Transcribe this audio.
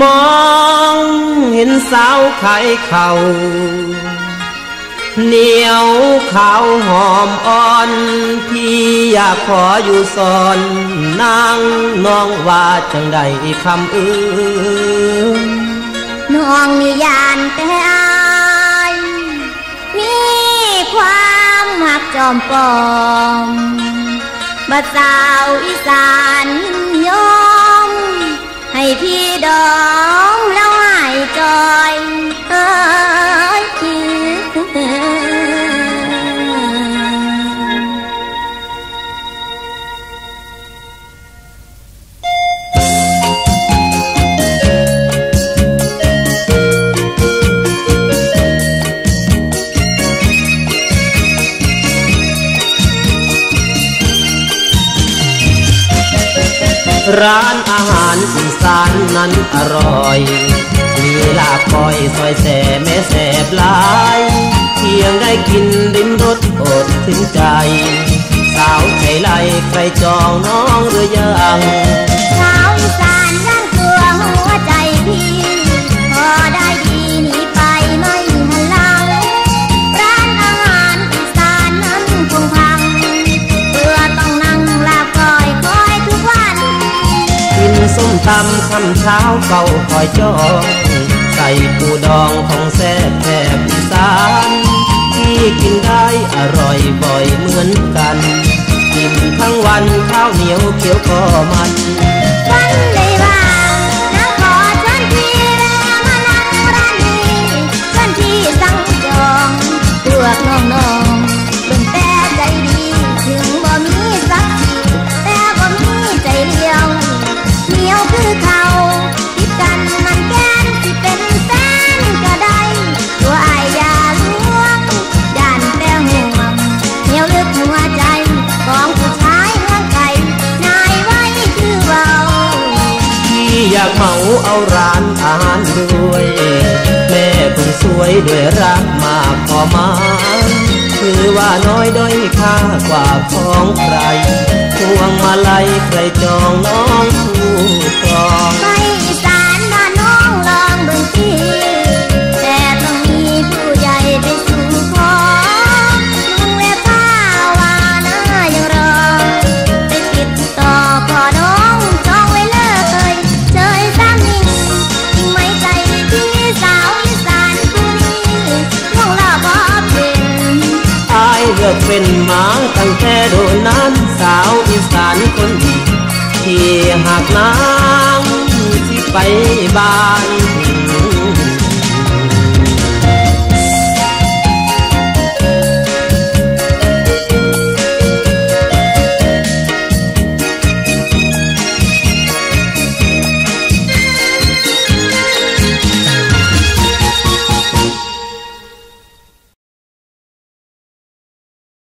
มองเห็นสาวขายเข่าเหนียวขาวหอมอ่อน พี่อยากขออยู่สอนนางน้องว่าจังใดคำอื่นน้องนิยานแต่อายมีความหักจอมปลอมบัดสาวอีสานยอมให้พี่ดอ ร้านอาหารอีสานนั้นอร่อย มีลาบคอยซอยแสแม่แสบลายเพียงได้กินริมรสอดถึงใจ สาวไทยไลใครจองน้องหรือยัง คำคำเช้าเฝ้าคอยจองใส่ปูดองของแซ่บแทบอีสานที่กินได้อร่อยบ่อยเหมือนกัน กินทั้งวันข้าวเหนียวเขียวก็มันากเหมาเอาร้านอาหารด้วย แม่คนสวยด้วยรักมากพอมาคือว่าน้อยด้อยค่ากว่าของใครพวงมาลัยใครจองน้องผู้ครอง ลือกเป็นหมาตั้งแต่โดนนั้นสาวอีสานคนดีที่หากนางที่ไปบ้าน